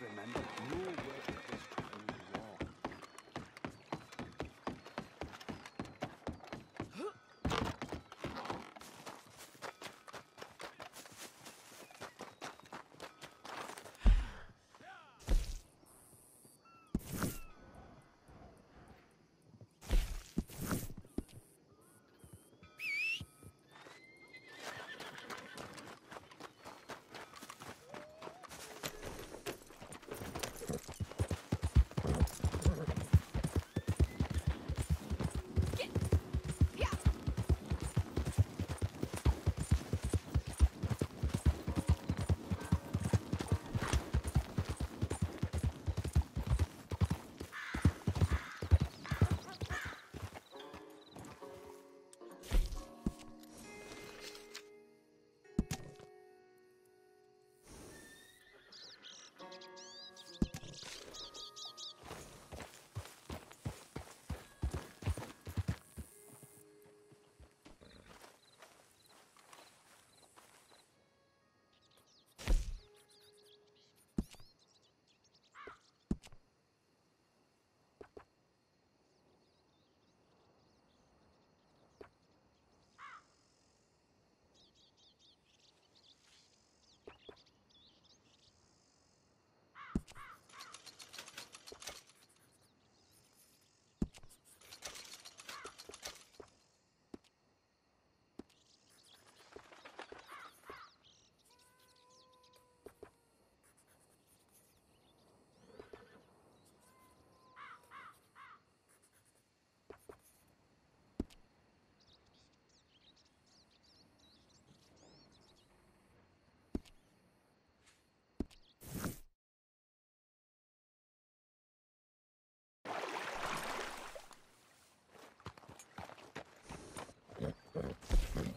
remember, work wrong.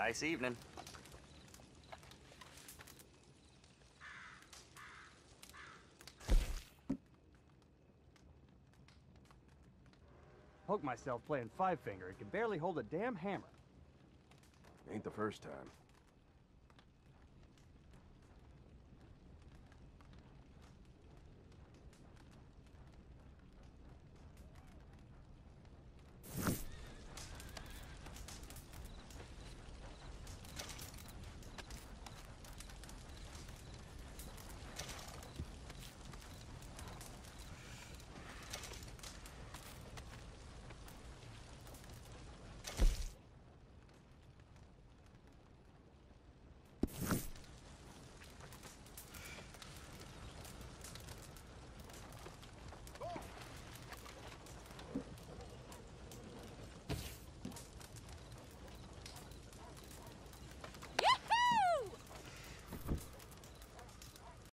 Nice evening. Poke myself playing Five Finger and can barely hold a damn hammer. Ain't the first time.